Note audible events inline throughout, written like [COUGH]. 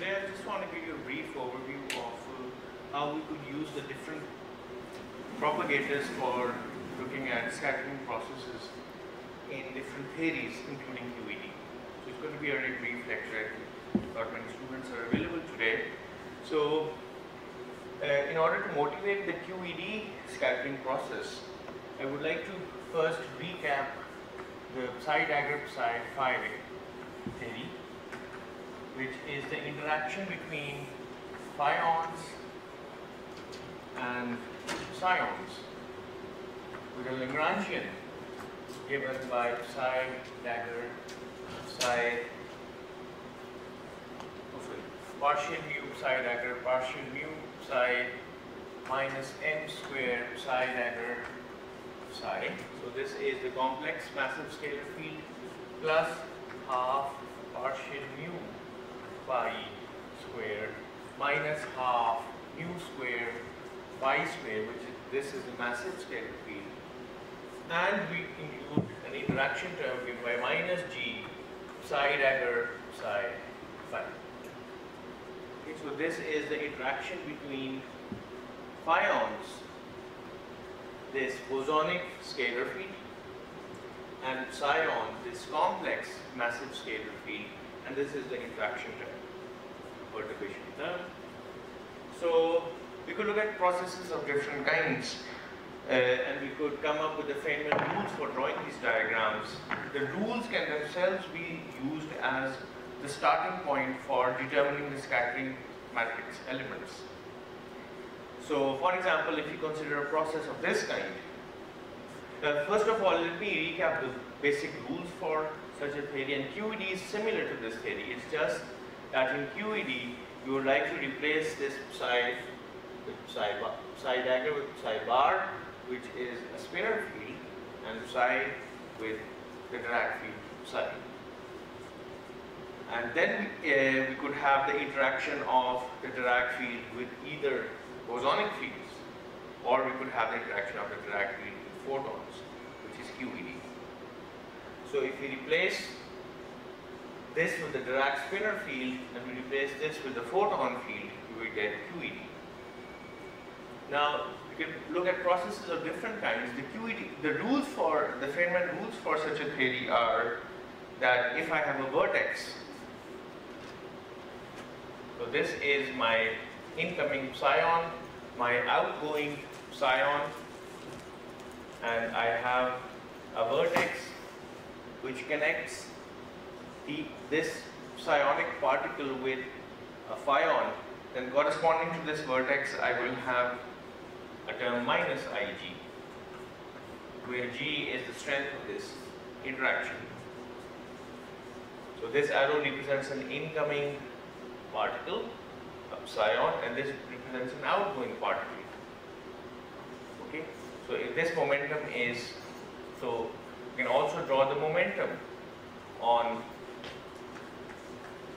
today I just want to give you a brief overview of uh, how we could use the different propagators for looking at scattering processes in different theories, including QED. So it's going to be a very brief lecture. Not many students are available today. So uh, in order to motivate the QED scattering process, I would like to first recap the psi-dagger psi phi theory, which is the interaction between pions and psions with a Lagrangian given by psi dagger psi partial mu psi dagger partial mu psi minus m square psi dagger psi. So this is the complex massive scalar field plus half partial mu phi square minus half mu square phi square which is this is the massive scalar field and we include an interaction term given by minus g psi dagger psi phi. Okay, so this is the interaction between pions this bosonic scalar field and psion, this complex massive scalar field, and this is the interaction term, perturbation term. So we could look at processes of different kinds, uh, and we could come up with the Feynman rules for drawing these diagrams. The rules can themselves be used as the starting point for determining the scattering matrix elements. So for example, if you consider a process of this kind, uh, first of all, let me recap the basic rules for such a theory and QED is similar to this theory. It's just that in QED, you would like to replace this psi, psi, psi dagger with psi bar, which is a spinor field, and psi with the Dirac field psi. And then uh, we could have the interaction of the Dirac field with either bosonic fields, or we could have the interaction of the Dirac field with photons, which is QED. So if we replace this with the Dirac spinor field and we replace this with the photon field, we will get QED. Now, we can look at processes of different kinds. The QED, the rules for, the Feynman rules for such a theory are that if I have a vertex, so this is my incoming psion, my outgoing psion, and I have a vertex which connects the, this psionic particle with a phion, then corresponding to this vertex I will have a term minus Ig, where G is the strength of this interaction. So this arrow represents an incoming particle, a psion, and this represents an outgoing particle. Okay, so if this momentum is, so you can also draw the momentum on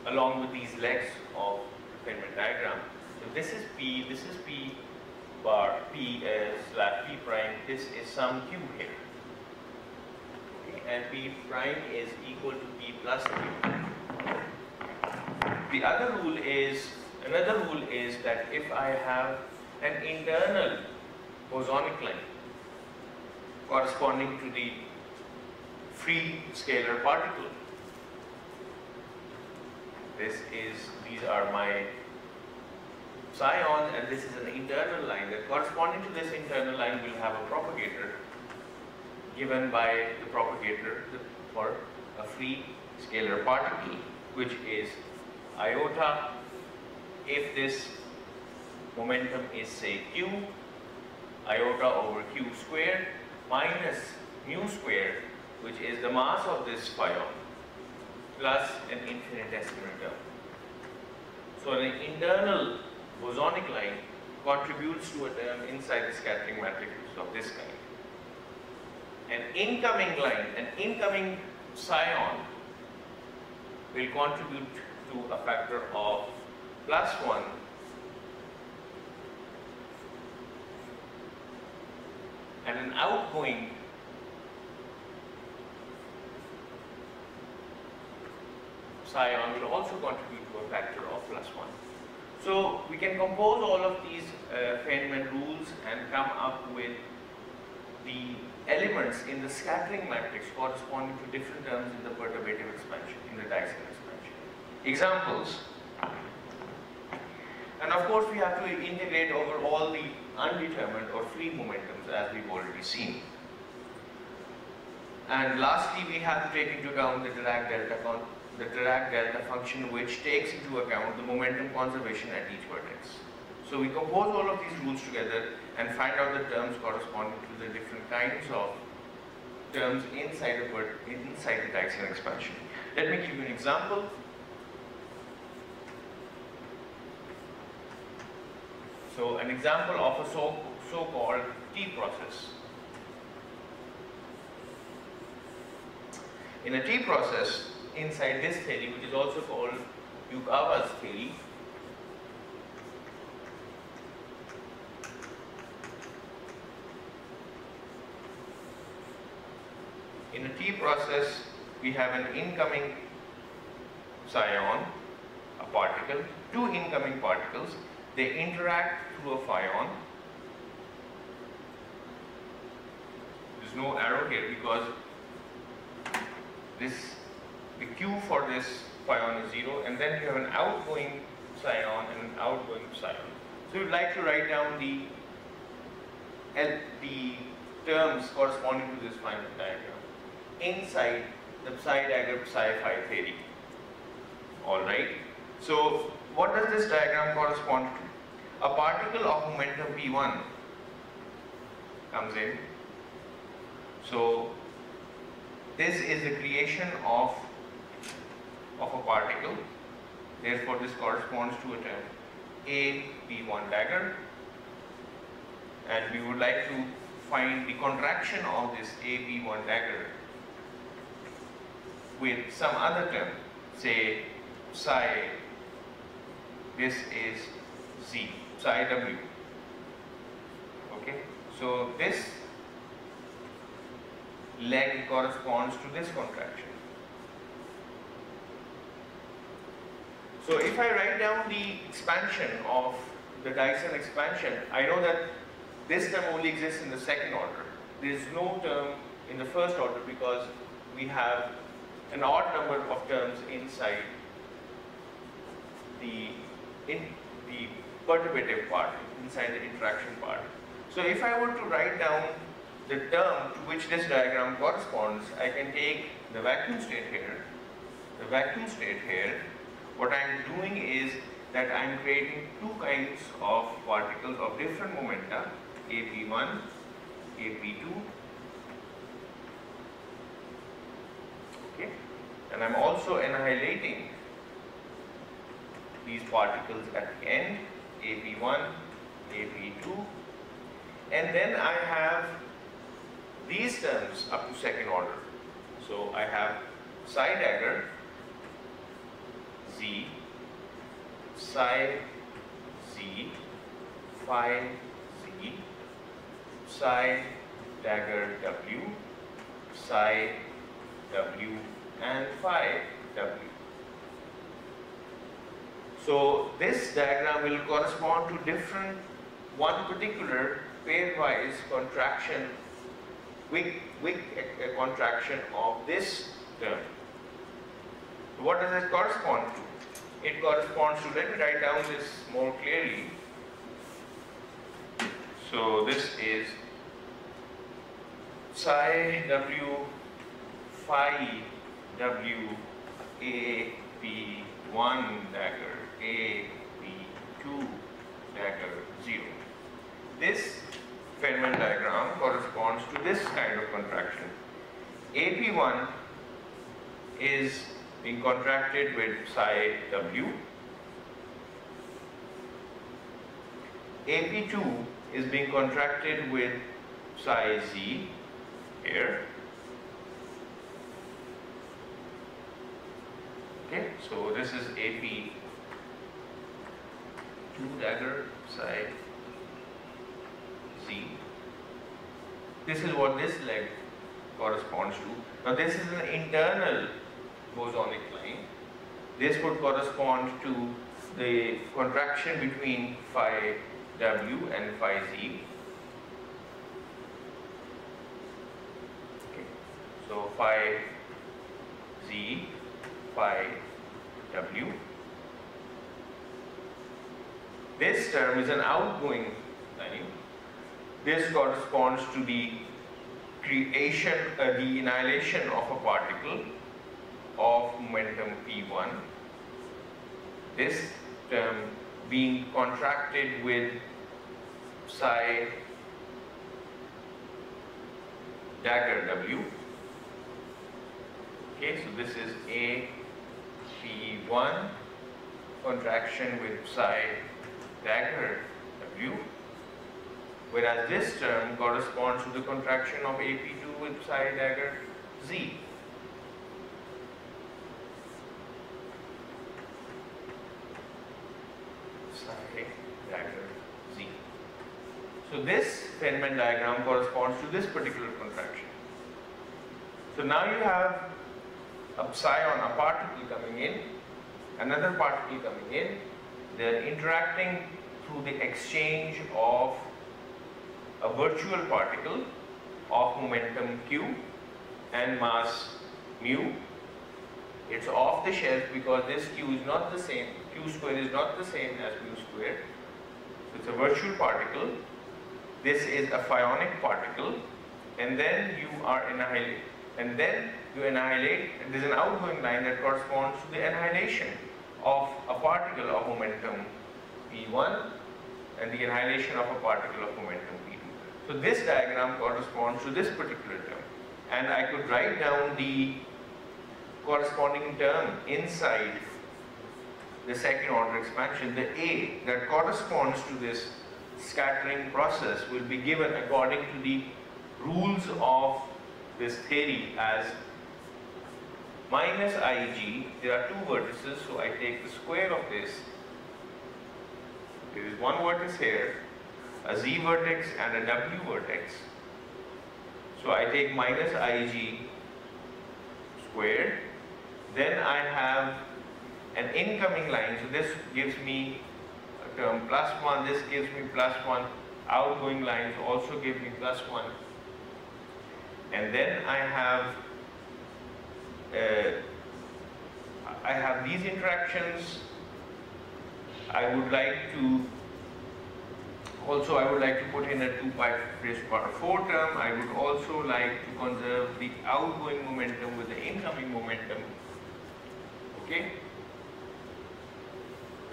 along with these legs of the Feynman diagram. So this is P, this is P bar, P is slash P prime, this is some Q here. Okay, and P prime is equal to P plus Q. The other rule is, another rule is that if I have an internal bosonic line corresponding to the free scalar particle, this is, these are my psion and this is an internal line. That corresponding to this internal line will have a propagator given by the propagator for a free scalar particle which is iota if this momentum is say q iota over q squared minus mu squared which is the mass of this phion plus an infinitesimal term. So an internal bosonic line contributes to a term inside the scattering matrix of this kind. An incoming line, an incoming psion will contribute to a factor of plus 1 and an outgoing psion will also contribute to a factor of plus 1. So we can compose all of these uh, Feynman rules and come up with the elements in the scattering matrix corresponding to different terms in the perturbative expansion, in the Dyson expansion. Examples. And of course we have to integrate over all the undetermined or free momentums as we've already seen. And lastly, we have to take into account the Dirac delta, the Dirac delta function which takes into account the momentum conservation at each vertex. So we compose all of these rules together and find out the terms corresponding to the different kinds of terms inside the, inside the Dyson expansion. Let me give you an example. So an example of a so, so-called T process. In a T process, inside this theory, which is also called Yukawa's theory, in a T process, we have an incoming psion, a particle, two incoming particles, they interact through a phion. There's no arrow here because this the Q for this phion is 0 and then you have an outgoing psion and an outgoing psion. So you'd like to write down the the terms corresponding to this Feynman diagram inside the psi dagger psi phi theory. Alright. So what does this diagram correspond to? A particle of momentum p1 comes in. So this is the creation of, of a particle. Therefore, this corresponds to a term A P1 dagger. And we would like to find the contraction of this A B1 dagger with some other term, say psi, this is Z, psi W. Okay, so this leg corresponds to this contraction. So if I write down the expansion of the Dyson expansion, I know that this term only exists in the second order. There is no term in the first order because we have an odd number of terms inside the in the perturbative part, inside the interaction part. So if I were to write down the term to which this diagram corresponds, I can take the vacuum state here, the vacuum state here, what I am doing is that I am creating two kinds of particles of different momenta, AP1, AP2, okay, and I am also annihilating these particles at the end, AP1, AP2, and then I have these terms up to second order. So I have psi dagger Z, psi Z, phi Z, psi dagger W, psi W, and phi W. So this diagram will correspond to different, one particular pairwise contraction weak, weak contraction of this term. What does it correspond to? It corresponds to, let me write down this more clearly. So this is psi w phi w a p 1 dagger a p 2 dagger 0. This Feynman diagram corresponds to this kind of contraction. AP1 is being contracted with psi W. AP2 is being contracted with psi Z here. Okay, so this is AP2 dagger psi Z. This is what this leg corresponds to. Now this is an internal bosonic line. this would correspond to the contraction between phi w and phi z. Okay. So phi z, phi w. This term is an outgoing line. This corresponds to the creation, uh, the annihilation of a particle of momentum p1. This term being contracted with psi dagger w. Okay, so this is a p1 contraction with psi dagger w whereas this term corresponds to the contraction of AP2 with psi dagger Z. Z. So this Feynman diagram corresponds to this particular contraction. So now you have a psion, a particle coming in, another particle coming in, they're interacting through the exchange of a virtual particle of momentum q and mass mu. It's off the shell because this q is not the same, q square is not the same as mu square. So it's a virtual particle. This is a phionic particle and then you are annihilated. And then you annihilate, there's an outgoing line that corresponds to the annihilation of a particle of momentum p1 and the annihilation of a particle of momentum p2. So this diagram corresponds to this particular term. And I could write down the corresponding term inside the second order expansion, the A that corresponds to this scattering process will be given according to the rules of this theory as minus Ig, there are two vertices, so I take the square of this. There is one vertex here, a z vertex and a w vertex. So I take minus Ig squared. Then I have an incoming line. So this gives me a term plus 1. This gives me plus 1. Outgoing lines also give me plus 1. And then I have uh, I have these interactions. I would like to also, I would like to put in a 2 pi raised to power 4 term. I would also like to conserve the outgoing momentum with the incoming momentum. Okay?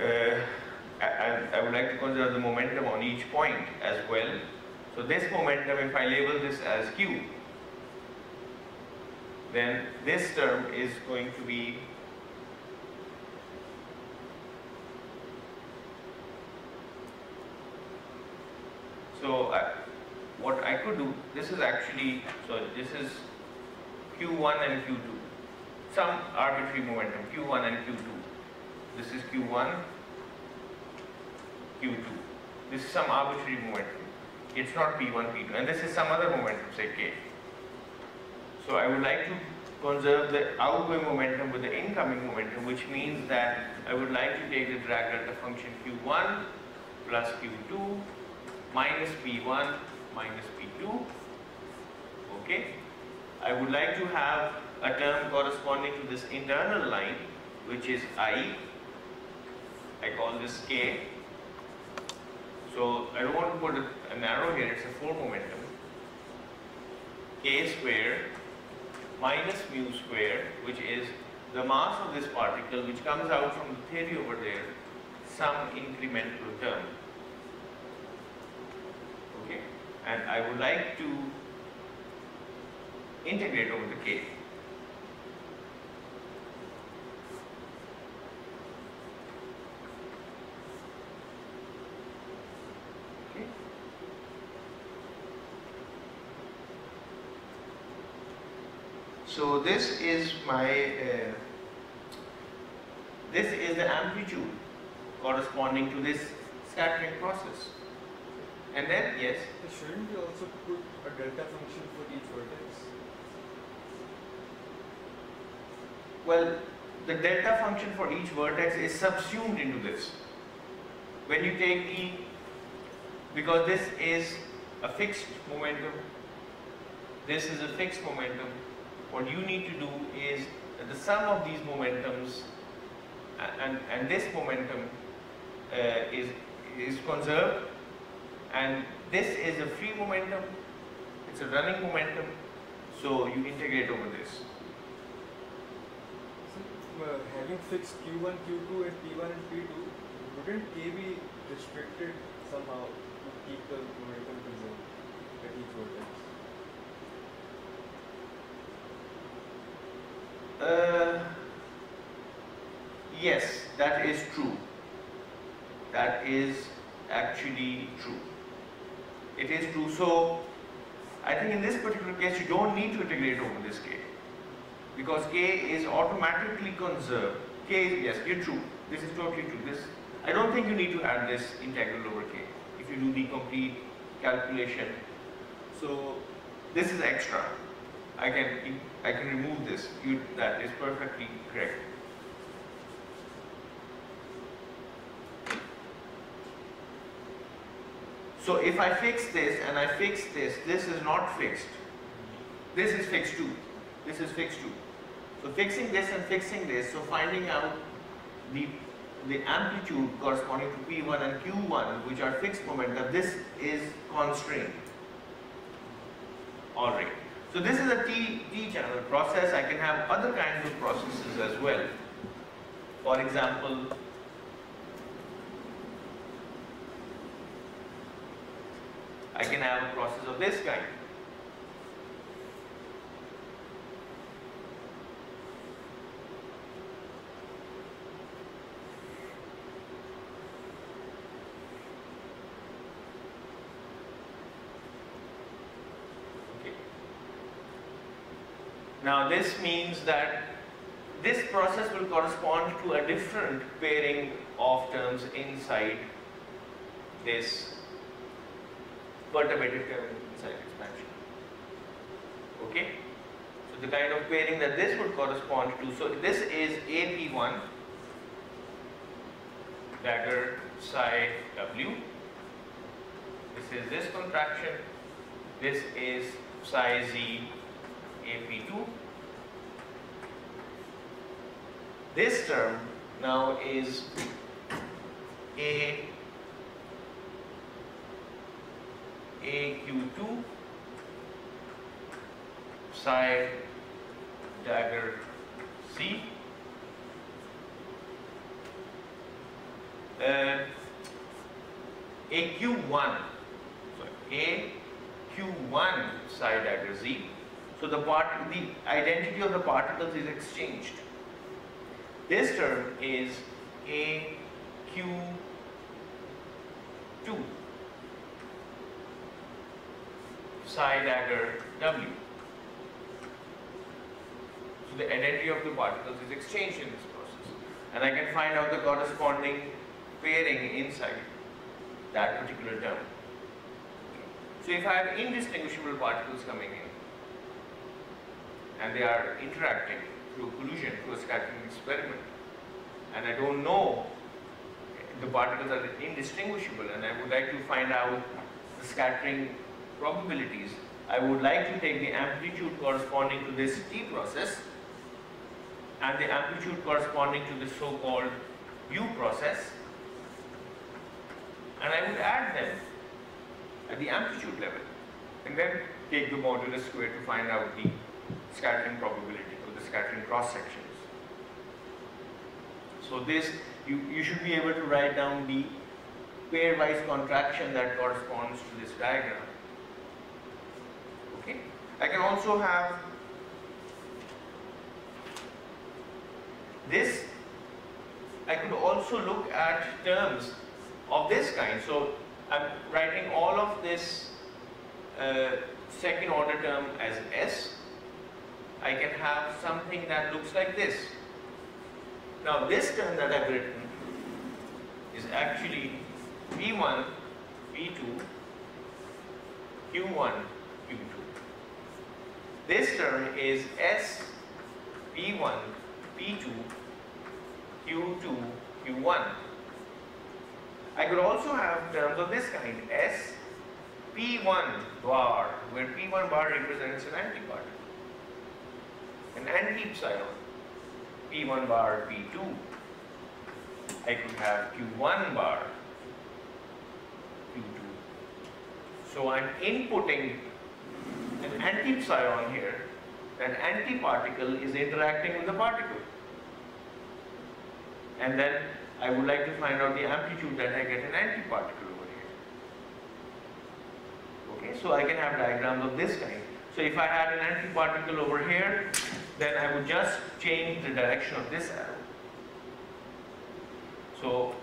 Uh, I, I would like to consider the momentum on each point as well. So this momentum, if I label this as Q, then this term is going to be So uh, what I could do, this is actually, so this is Q1 and Q2, some arbitrary momentum, Q1 and Q2. This is Q1, Q2. This is some arbitrary momentum. It's not P1, P2, and this is some other momentum, say K. So I would like to conserve the outgoing momentum with the incoming momentum, which means that I would like to take the Dirac delta function Q1 plus Q2 minus P1 minus P2. Okay. I would like to have a term corresponding to this internal line which is I. I call this K. So I don't want to put an arrow here, it's a 4 momentum. K square minus mu square which is the mass of this particle which comes out from the theory over there some incremental term Okay, and I would like to integrate over the k. So this is my, uh, this is the amplitude corresponding to this scattering process. And then, yes? Shouldn't we also put a delta function for each vertex? Well, the delta function for each vertex is subsumed into this. When you take E, because this is a fixed momentum, this is a fixed momentum, what you need to do is the sum of these momentums and, and this momentum uh, is, is conserved and this is a free momentum, it's a running momentum, so you integrate over this. So, uh, having fixed Q1, Q2 and P1 and P2, wouldn't K be restricted somehow to keep the momentum conserved at each vertex? Uh, yes, that is true. That is actually true. It is true. So, I think in this particular case, you don't need to integrate over this k. Because k is automatically conserved. k is, yes, you're true. This is totally true. This, I don't think you need to add this integral over k if you do the complete calculation. So, this is extra. I can I can remove this. You, that is perfectly correct. So if I fix this and I fix this, this is not fixed. This is fixed too. This is fixed too. So fixing this and fixing this, so finding out the the amplitude corresponding to P1 and Q1, which are fixed momentum, this is constrained. Alright. So this is a T, T channel process. I can have other kinds of processes as well. For example, I can have a process of this kind. Okay. Now this means that this process will correspond to a different pairing of terms inside this perturbative term inside expansion. Okay? So the kind of pairing that this would correspond to, so this is AP1 dagger psi W. This is this contraction. This is psi Z AP2. This term now is A AQ2 psi dagger C. Uh, AQ1 sorry, AQ1 psi dagger Z. So the part the identity of the particles is exchanged this term is AQ2 psi dagger W. So the identity of the particles is exchanged in this process. And I can find out the corresponding pairing inside that particular term. So if I have indistinguishable particles coming in and they are interacting collision, through a scattering experiment, and I don't know the particles are indistinguishable and I would like to find out the scattering probabilities, I would like to take the amplitude corresponding to this T process and the amplitude corresponding to the so-called U process. And I would add them at the amplitude level and then take the modulus square to find out the scattering probability cross sections. So this, you, you should be able to write down the pairwise contraction that corresponds to this diagram. Okay, I can also have this. I could also look at terms of this kind. So I'm writing all of this uh, second order term as S. I can have something that looks like this. Now this term that I've written is actually V1, V2, Q1, Q2. this term is S P1 P2 Q2, Q1. I could also have terms of this kind, S P1 bar, where P1 bar represents an antiparticle, an anti-psion. P1 bar, P2. I could have Q1 bar, Q2. So I'm inputting an anti-psion here. That antiparticle is interacting with the particle. And then I would like to find out the amplitude that I get an antiparticle over here. Okay, so I can have diagrams of this kind. So if I had an antiparticle over here, then I would just change the direction of this arrow. So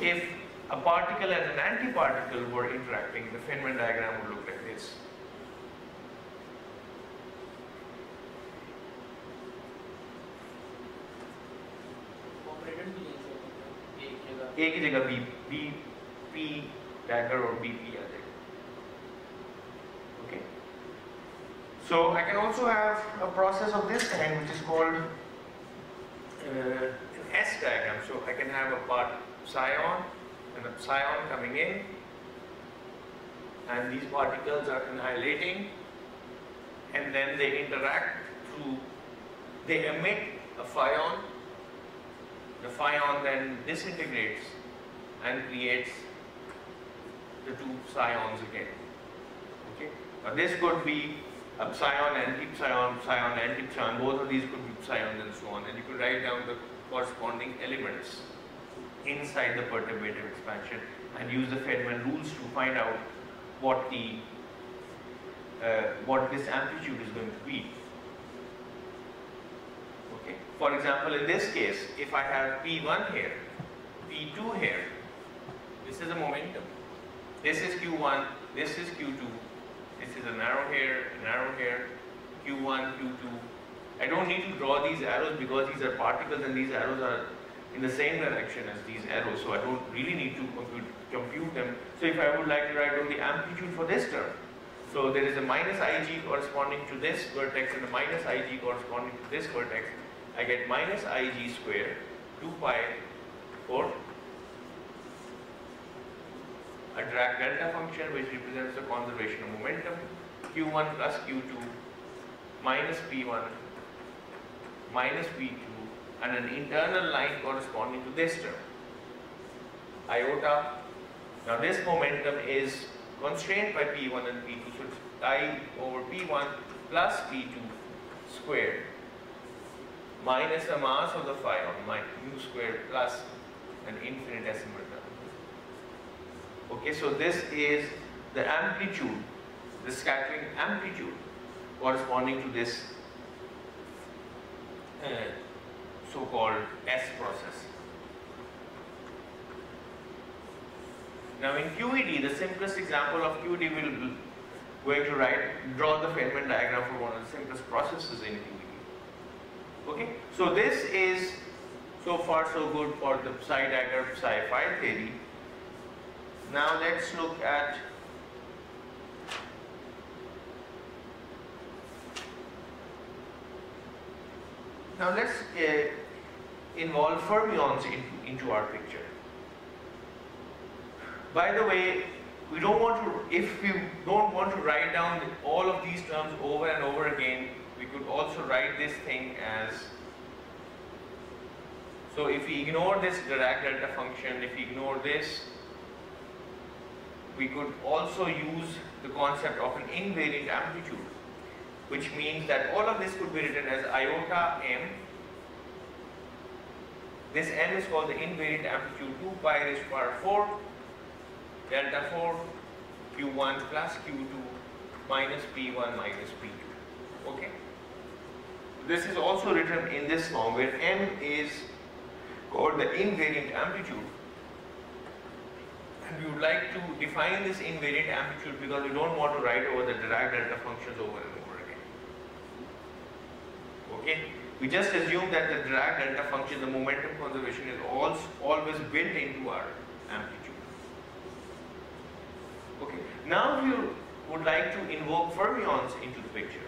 if a particle and an antiparticle were interacting, the Feynman diagram would look like this. A की जगह B, B, P dagger or BP आ जाएगा. So I can also have a process of this kind which is called uh, an S diagram. So I can have a part psion and a psion coming in and these particles are annihilating and then they interact through, they emit a phion the phion then disintegrates and creates the two psions again. Okay. Now this could be a psion, anti-psion, psion, anti-psion, both of these could be psions and so on. And you could write down the corresponding elements inside the perturbative expansion and use the Feynman rules to find out what the uh, what this amplitude is going to be. Okay. For example, in this case, if I have P1 here, P2 here, this is a momentum. This is Q1, this is Q2, this is an arrow here, an arrow here, Q1, Q2. I don't need to draw these arrows because these are particles and these arrows are in the same direction as these arrows, so I don't really need to compute, compute them. So if I would like to write down the amplitude for this term, so there is a minus Ig corresponding to this vertex and a minus Ig corresponding to this vertex. I get minus Ig square 2 pi for a Dirac delta function which represents the conservation of momentum q1 plus q2 minus p1 minus p2 and an internal line corresponding to this term iota now this momentum is constrained by p1 and p2 so it's i over p1 plus p2 squared minus the mass of the phion, my mu squared plus an infinitesimal. Okay, so this is the amplitude, the scattering amplitude corresponding to this uh, so-called S process. Now in QED, the simplest example of QED we will be going to write, draw the Feynman diagram for one of the simplest processes in QED. Okay, so this is so far so good for the psi dagger psi phi theory. Now let's look at now let's uh, involve fermions in, into our picture. By the way, we don't want to, if we don't want to write down all of these terms over and over again, we could also write this thing as so if we ignore this Dirac delta function, if we ignore this, we could also use the concept of an invariant amplitude, which means that all of this could be written as iota m. This m is called the invariant amplitude 2 pi raised power 4 delta 4 q1 plus q2 minus p1 minus p2. Okay. This is also written in this form where m is called the invariant amplitude. We would like to define this invariant amplitude because we don't want to write over the Dirac delta functions over and over again. Okay? We just assume that the Dirac delta function, the momentum conservation is always built into our amplitude. Okay. Now we would like to invoke fermions into the picture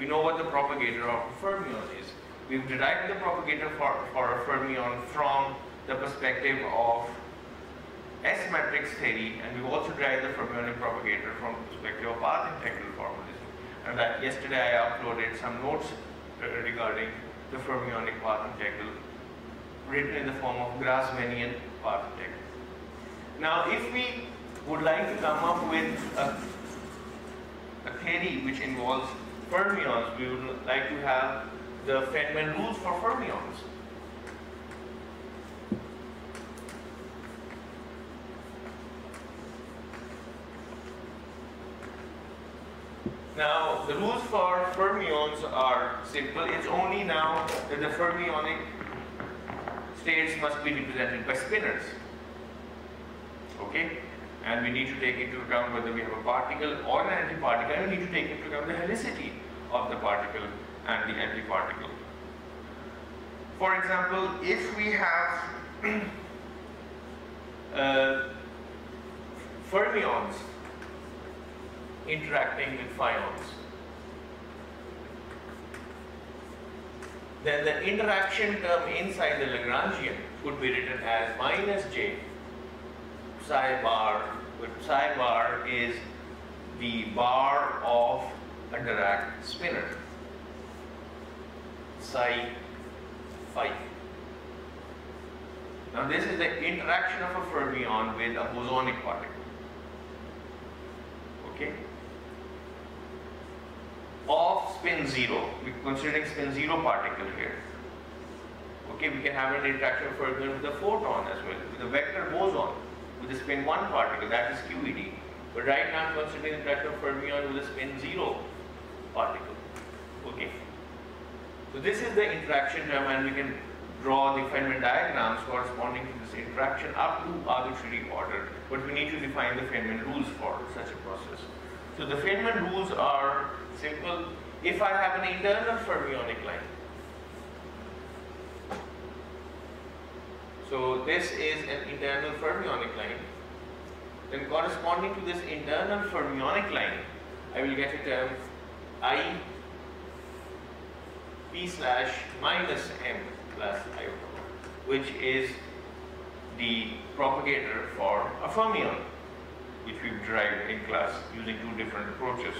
we know what the propagator of a fermion is. we've derived the propagator for, for a fermion from the perspective of S matrix theory and we've also derived the fermionic propagator from the perspective of path integral formalism. And that yesterday I uploaded some notes uh, regarding the fermionic path integral written in the form of Grassmannian path integral. Now if we would like to come up with a, a theory which involves fermions, we would like to have the Feynman rules for fermions. Now, the rules for fermions are simple. It's only now that the fermionic states must be represented by spinors. Okay? And we need to take into account whether we have a particle or an antiparticle, and we need to take into account the helicity of the particle and the antiparticle. For example, if we have [CLEARS THROAT] uh, fermions interacting with phions. Then the interaction term inside the Lagrangian could be written as minus j psi bar, where psi bar is the bar of a Dirac spinor, psi phi. Now this is the interaction of a fermion with a bosonic particle. Okay? Of spin 0, we're considering spin 0 particle here. Okay, we can have an interaction for example with a photon as well, with a vector boson, with a spin 1 particle, that is QED. But right now I'm considering interaction fermion with a spin 0 particle. Okay. So this is the interaction term and we can draw the Feynman diagrams corresponding to this interaction up to arbitrary order, but we need to define the Feynman rules for such a process. So the Feynman rules are simple. If I have an internal fermionic line, so this is an internal fermionic line, then corresponding to this internal fermionic line, I will get a term I P slash minus M plus iota, which is the propagator for a fermion, which we've derived in class using two different approaches.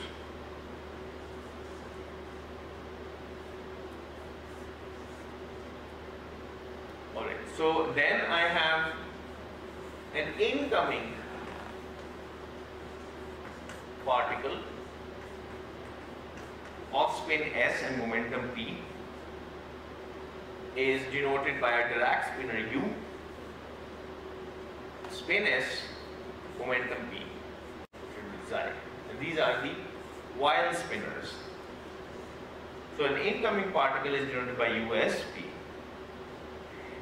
So then I have an incoming particle of spin s and momentum p is denoted by a Dirac spinor u, spin s, momentum p, And these are the Weyl spinors. So an incoming particle is denoted by USP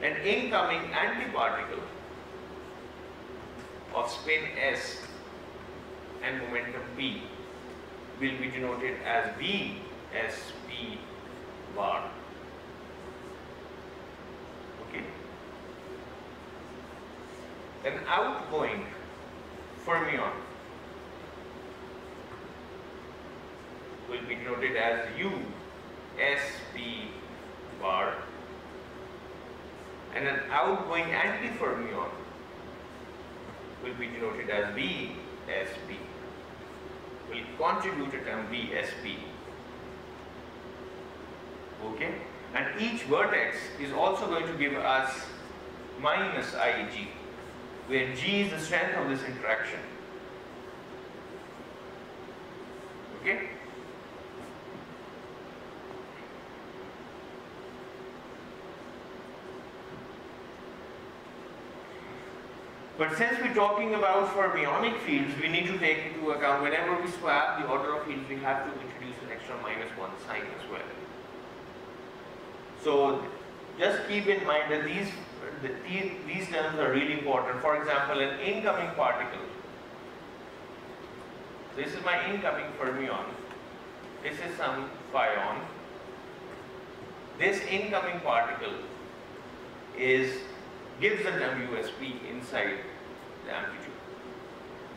an incoming antiparticle of spin s and momentum p will be denoted as VSP bar. Okay. An outgoing fermion will be denoted as USP bar and an outgoing antifermion will be denoted as VSP. Will contribute a term VSP. Okay? And each vertex is also going to give us minus IG, where G is the strength of this interaction. Okay? But since we're talking about fermionic fields, we need to take into account whenever we swap the order of fields, we have to introduce an extra minus one sign as well. So just keep in mind that these, these, terms are really important. For example, an incoming particle. This is my incoming fermion. This is some phion. This incoming particle is gives the WSP inside the amplitude.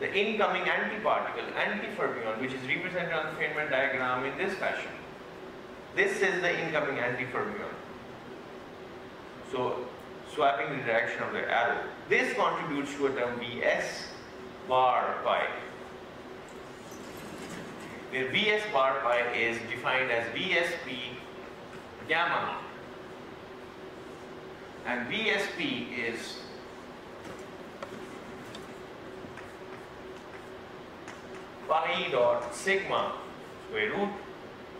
The incoming antiparticle, antifermion, which is represented on the Feynman diagram in this fashion, This is the incoming antifermion. So swapping the direction of the arrow. This contributes to a term Vs bar pi. Where Vs bar pi is defined as Vsp gamma. And Vsp is pi dot sigma square root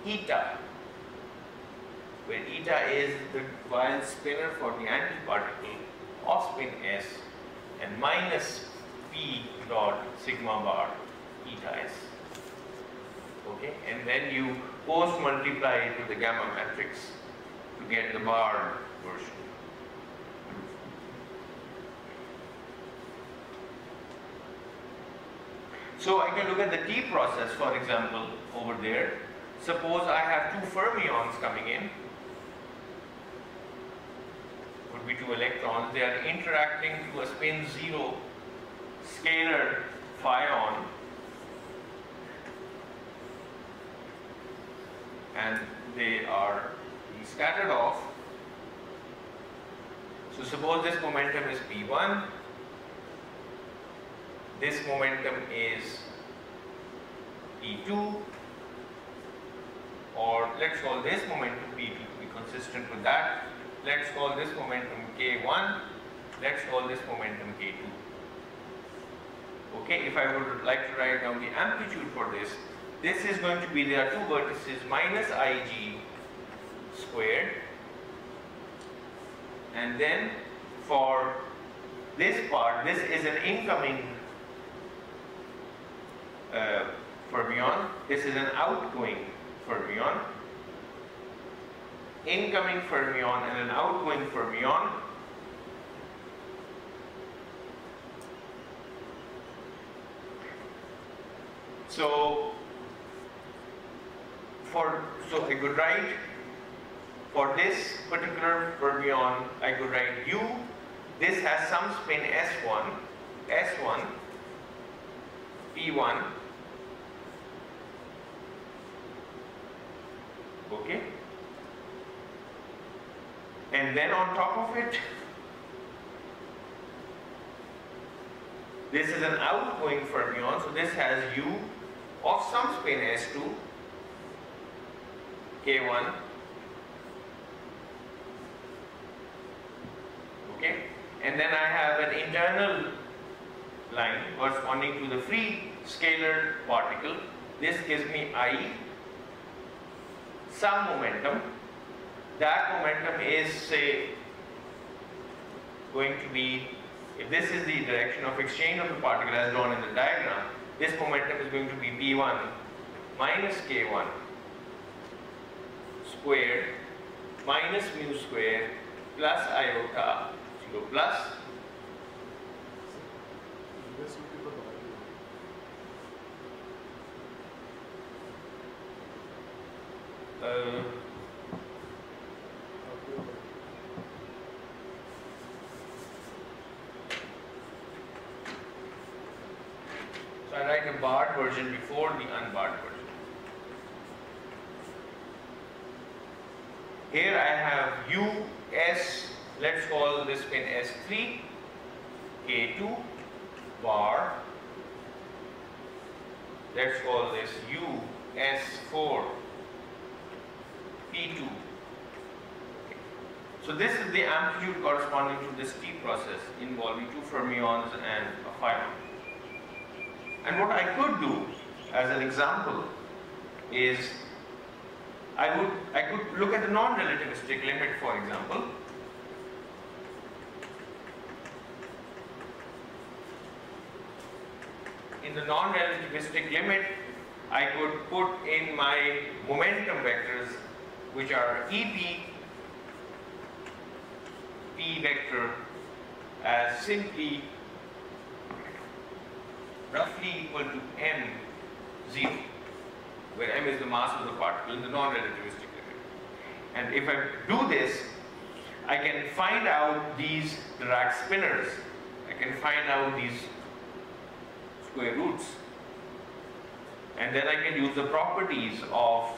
eta where eta is the Weyl spinor for the antiparticle of spin s and minus p dot sigma bar eta s. Okay, and then you post multiply it to the gamma matrix to get the bar version. So I can look at the T process, for example, over there. Suppose I have two fermions coming in would be two electrons. They are interacting to a spin 0 scalar phi and they are scattered off. So suppose this momentum is P1, this momentum is P2 or let's call this momentum P2 to be consistent with that Let's call this momentum K1. Let's call this momentum K2. Okay, if I would like to write down the amplitude for this, this is going to be, there are two vertices, minus Ig squared. And then for this part, this is an incoming uh, fermion. This is an outgoing fermion. Incoming fermion and an outgoing fermion. So for so I could write for this particular fermion I could write u. This has some spin s1 s1 p1 okay and then on top of it, this is an outgoing fermion, so this has U of some spin S2, K1, okay, and then I have an internal line corresponding to the free scalar particle. This gives me I, some momentum, that momentum is say going to be if this is the direction of exchange of the particle as drawn in the diagram this momentum is going to be p1 minus k1 squared minus mu squared plus iota 0 plus uh, So I write a barred version before the unbarred version. Here I have U, S, let's call this pin S3, K2, bar, let's call this U, S4, P2. So this is the amplitude corresponding to this T process involving two fermions and a phi. And what I could do as an example is I would I could look at the non-relativistic limit for example. In the non-relativistic limit I could put in my momentum vectors which are EP P vector as simply roughly equal to m 0, where m is the mass of the particle in the non-relativistic limit. And if I do this, I can find out these Dirac spinors. I can find out these square roots. And then I can use the properties of,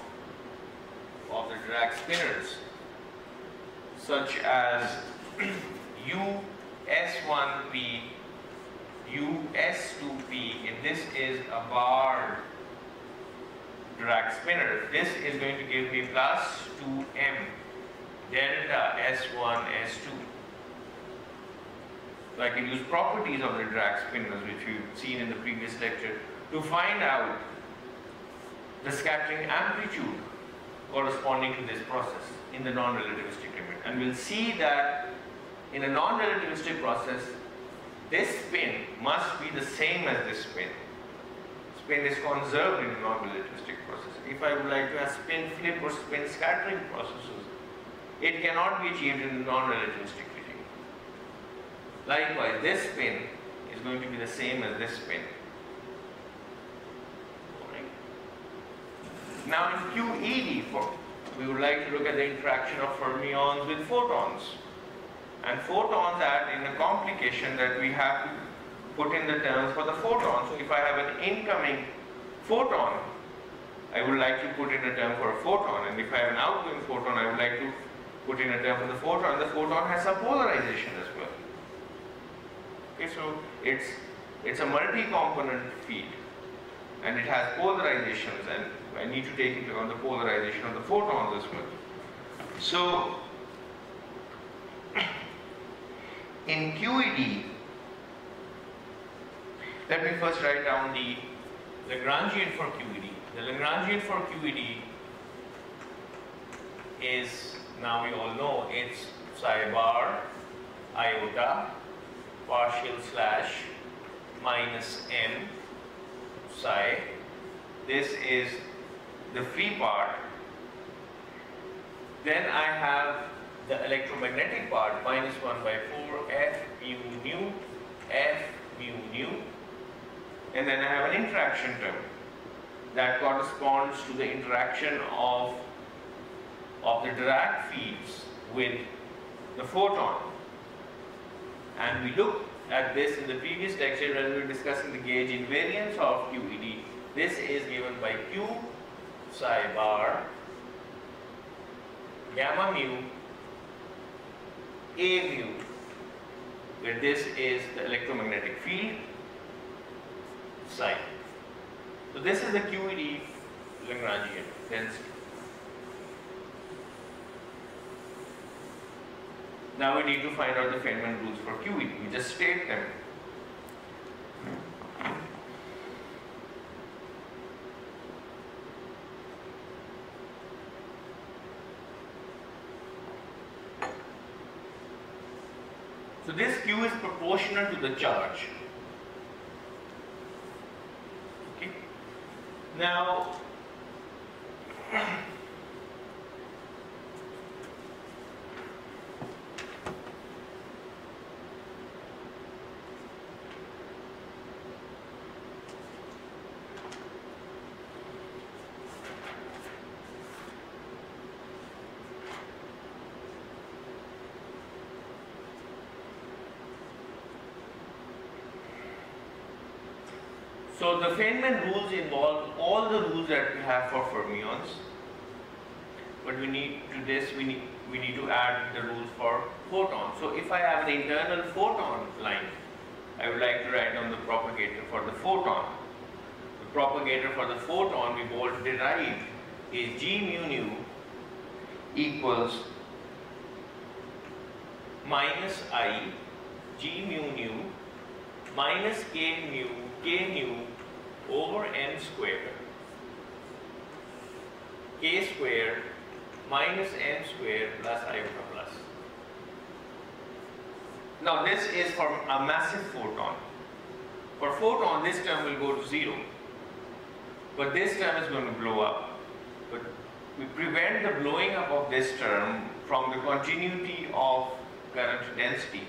of the Dirac spinors such as [CLEARS THROAT] US1P, US2P, if this is a bar Dirac spinor, this is going to give me plus 2m delta S1, S2. So I can use properties of the Dirac spinors which we've seen in the previous lecture to find out the scattering amplitude corresponding to this process in the non-relativistic limit. And we'll see that in a non-relativistic process, this spin must be the same as this spin. Spin is conserved in non-relativistic processes. If I would like to have spin flip or spin scattering processes, it cannot be achieved in non-relativistic regime. Likewise, this spin is going to be the same as this spin. Now in QED, we would like to look at the interaction of fermions with photons. And photons add in a complication that we have to put in the terms for the photon. So if I have an incoming photon, I would like to put in a term for a photon. And if I have an outgoing photon, I would like to put in a term for the photon. The photon has some polarization as well. Okay, so it's, it's a multi-component field and it has polarizations and I need to take into account the polarization of the photons as well. So in QED, let me first write down the Lagrangian for QED. The Lagrangian for QED is, now we all know, it's psi bar iota partial slash minus m psi. This is the free part. Then I have the electromagnetic part minus 1 by 4 f mu nu f mu nu. And then I have an interaction term that corresponds to the interaction of of the Dirac fields with the photon. And we looked at this in the previous lecture when we were discussing the gauge invariance of QED this is given by Q psi bar gamma mu a view where this is the electromagnetic field psi. So this is the QED Lagrangian density. Now we need to find out the Feynman rules for QED. We just state them. This Q is proportional to the charge. Okay. Now, [CLEARS THROAT] So the Feynman rules involve all the rules that we have for fermions. But we need to this we need we need to add the rules for photons. So if I have an internal photon line, I would like to write down the propagator for the photon. The propagator for the photon we both derived is g mu nu equals minus i g mu nu minus k mu k mu over n square k square minus n square plus iota plus. Now this is for a massive photon. For photon this term will go to zero. But this term is going to blow up. But we prevent the blowing up of this term from the continuity of current density.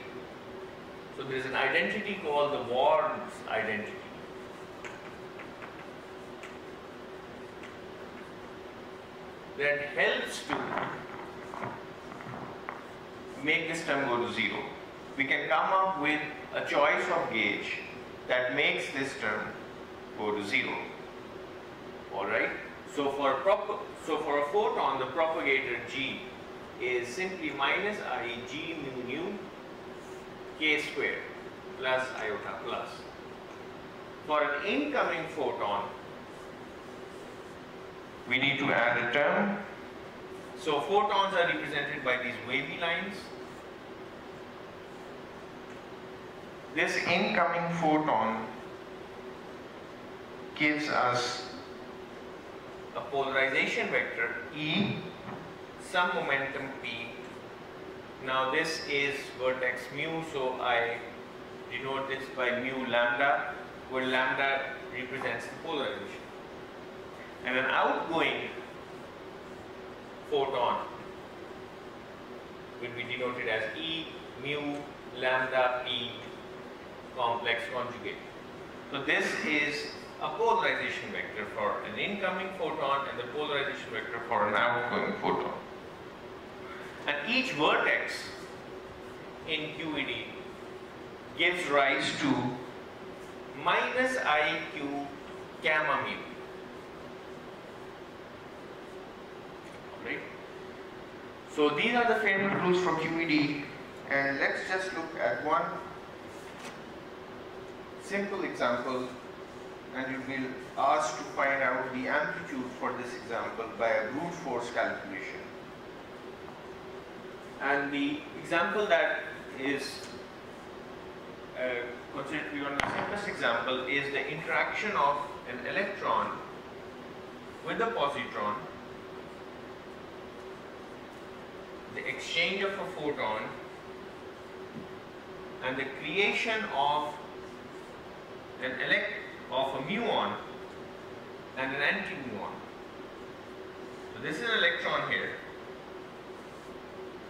So there is an identity called the Ward's identity. That helps to make this term go to zero. We can come up with a choice of gauge that makes this term go to zero. Alright? So for so for a photon, the propagator g is simply minus i g mu nu k square plus iota plus. For an incoming photon, we need to add a term. So photons are represented by these wavy lines. This incoming photon gives us a polarization vector E, some momentum P. Now this is vertex mu, so I denote this by mu lambda, where lambda represents the polarization. And an outgoing photon will be denoted as E mu lambda P complex conjugate. So this is a polarization vector for an incoming photon and the polarization vector for an outgoing photon. And each vertex in QED gives rise to minus IQ gamma mu. Right? So these are the Feynman rules from QED and let's just look at one simple example and you will asked to find out the amplitude for this example by a brute force calculation. And the example that is uh, considered to be one of the simplest example is the interaction of an electron with a positron, the exchange of a photon and the creation of an electron of a muon and an anti-muon. So this is an electron here.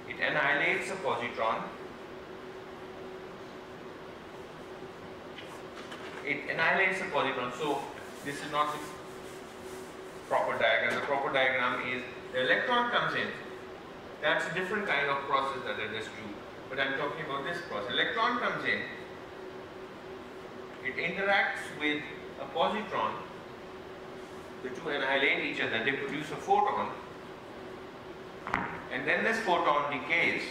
It annihilates a positron. It annihilates a positron. So this is not the proper diagram. The proper diagram is the electron comes in. That's a different kind of process that I just do. But I'm talking about this process. Electron comes in it interacts with a positron, the two annihilate each other, they produce a photon, and then this photon decays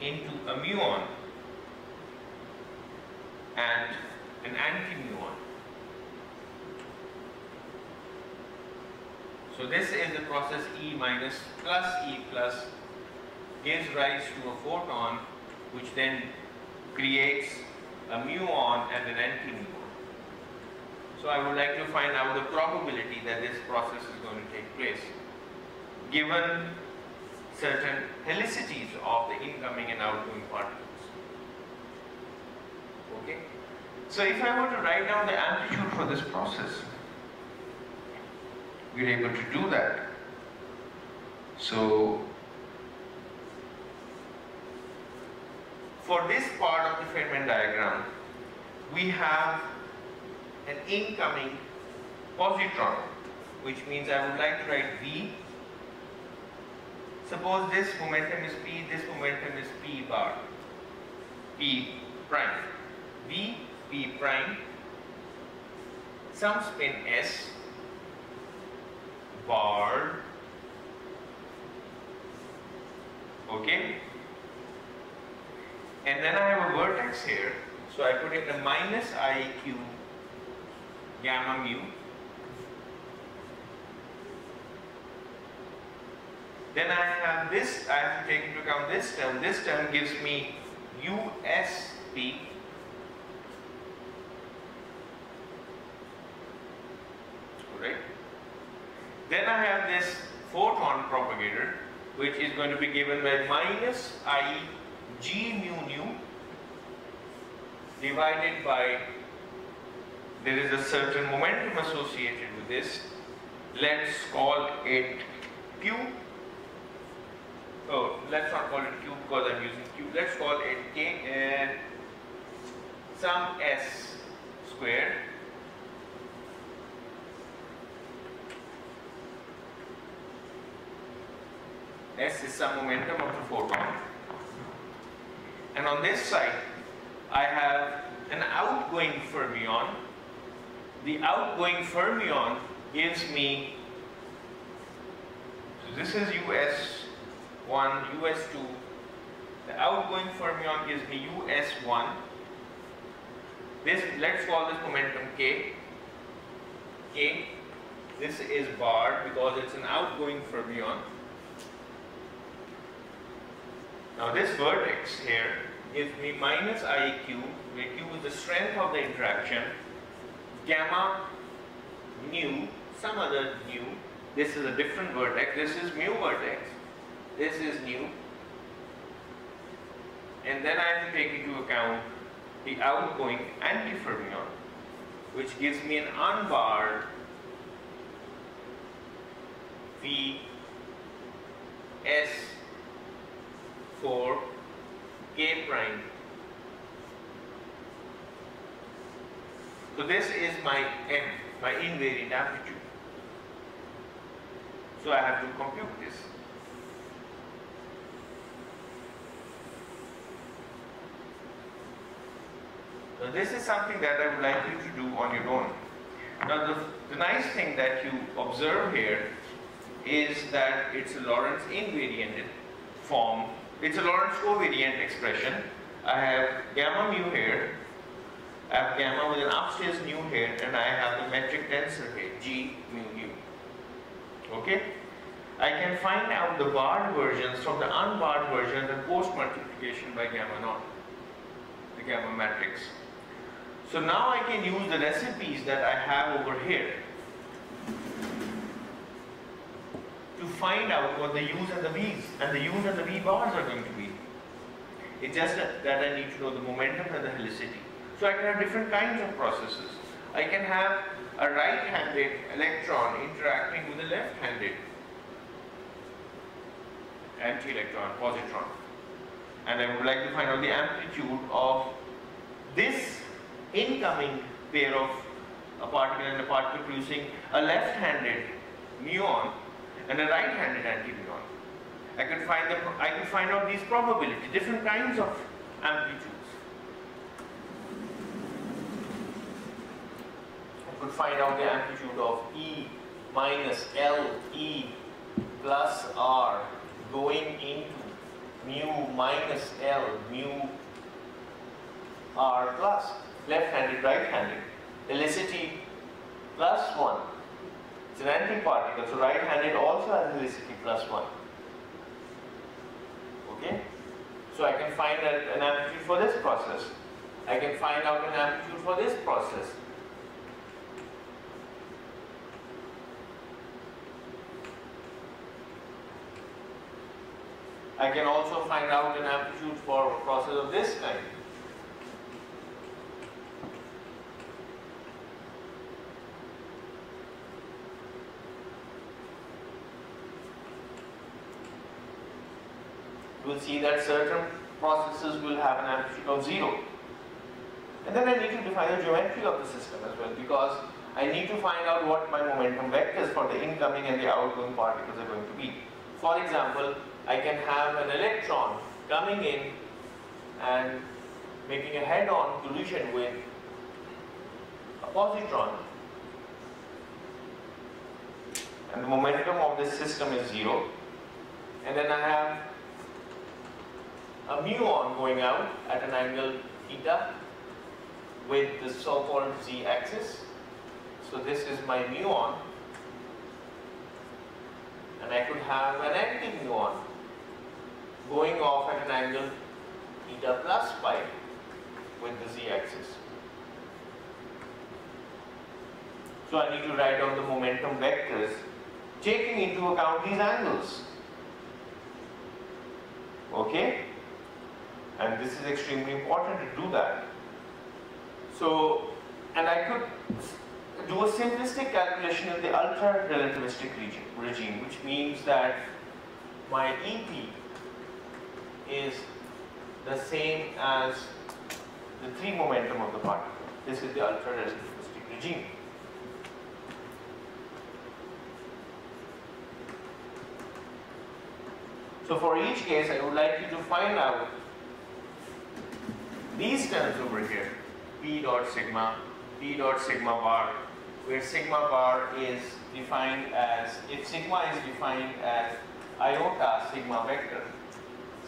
into a muon and an anti-muon. So this is the process E minus plus E plus gives rise to a photon which then creates a muon and an anti-muon. So I would like to find out the probability that this process is going to take place given certain helicities of the incoming and outgoing particles. Okay? So if I were to write down the amplitude for this process, we're able to do that. So for this part of the Feynman diagram, we have an incoming positron, which means I would like to write V. Suppose this momentum is P, this momentum is P bar, P prime. V, P prime, some spin S, bar, okay, and then I have a vertex here. So I put in the minus IQ gamma mu. Then I have this, I have to take into account this term. This term gives me USP Right. Then I have this photon propagator which is going to be given by minus I g mu nu divided by there is a certain momentum associated with this. Let's call it q oh let's not call it q because i'm using q let's call it k uh, some s squared s is some momentum of the photon and on this side, I have an outgoing fermion. The outgoing fermion gives me so this is US1, US2. The outgoing fermion gives me US1. This, let's call this momentum K. K. This is barred because it's an outgoing fermion. Now this vertex here gives me minus IQ, where Q is the strength of the interaction, gamma nu, some other nu, this is a different vertex, this is mu vertex, this is nu, and then I have to take into account the outgoing antifermion, which gives me an unbarred V S for K prime. So this is my M, my invariant amplitude. So I have to compute this. Now this is something that I would like you to do on your own. Now the, the nice thing that you observe here is that it's a Lorentz invariant form. It's a Lorentz covariant expression. I have gamma mu here, I have gamma with an upstairs nu here, and I have the metric tensor here, G mu u. Okay? I can find out the barred versions from the unbarred version the post multiplication by gamma naught, the gamma matrix. So now I can use the recipes that I have over here find out what the U's and the V's and the U's and the V bars are going to be. It's just that, I need to know the momentum and the helicity. So I can have different kinds of processes. I can have a right-handed electron interacting with a left-handed anti-electron, positron. And I would like to find out the amplitude of this incoming pair of a particle and a particle producing a left-handed muon and a right-handed anti-muon. I could find the I could find out these probabilities, different kinds of amplitudes. I could find out the amplitude of E minus L E plus R going into mu minus L mu R plus left-handed, right-handed. Helicity plus 1. It's an antiparticle, so right-handed also has helicity plus 1. Okay? So I can find an amplitude for this process. I can find out an amplitude for this process. I can also find out an amplitude for a process of this kind. Will see that certain processes will have an amplitude of 0. And then I need to define the geometry of the system as well because I need to find out what my momentum vectors for the incoming and the outgoing particles are going to be. For example, I can have an electron coming in and making a head-on collision with a positron. And the momentum of this system is zero. And then I have a muon going out at an angle theta with the so-called z-axis. So this is my muon. And I could have an anti-muon going off at an angle theta plus pi with the z-axis. So I need to write down the momentum vectors taking into account these angles. Okay? And this is extremely important to do that. So, and I could do a simplistic calculation in the ultra relativistic regime, which means that my EP is the same as the three momentum of the particle. This is the ultra relativistic regime. So for each case, I would like you to find out these terms over here, P dot sigma, P dot sigma bar, where sigma bar is defined as, if sigma is defined as iota sigma vector,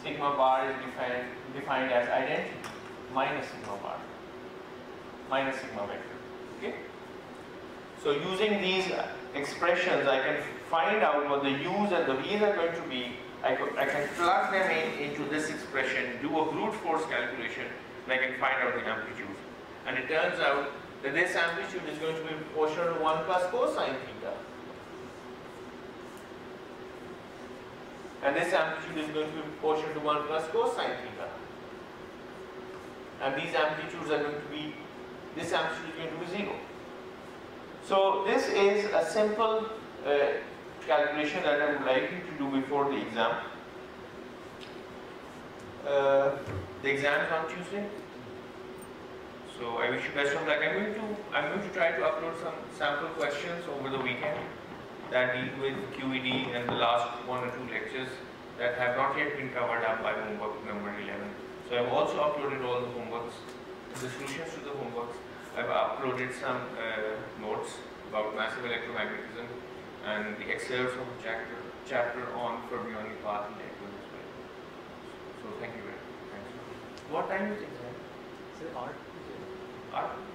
sigma bar is defined, defined as identity minus sigma bar, minus sigma vector, okay? So using these expressions, I can find out what the u's and the v's are going to be. I, I can plug them in into this expression, do a brute force calculation, and I can find out the amplitude. And it turns out that this amplitude is going to be proportional to 1 plus cosine theta. And this amplitude is going to be proportional to 1 plus cosine theta. And these amplitudes are going to be, this amplitude is going to be 0. So this is a simple uh, calculation that I would like you to do before the exam. Uh, the exam is on Tuesday. So I wish you best of luck. I'm going to I'm going to try to upload some sample questions over the weekend that deal with QED and the last one or two lectures that have not yet been covered up by homework number 11. So I've also uploaded all the homeworks, the solutions to the homeworks. I've uploaded some uh, notes about massive electromagnetism and the excerpts of the chapter, chapter on fermionic path and as well. So thank you. What time is it? Say art. Art?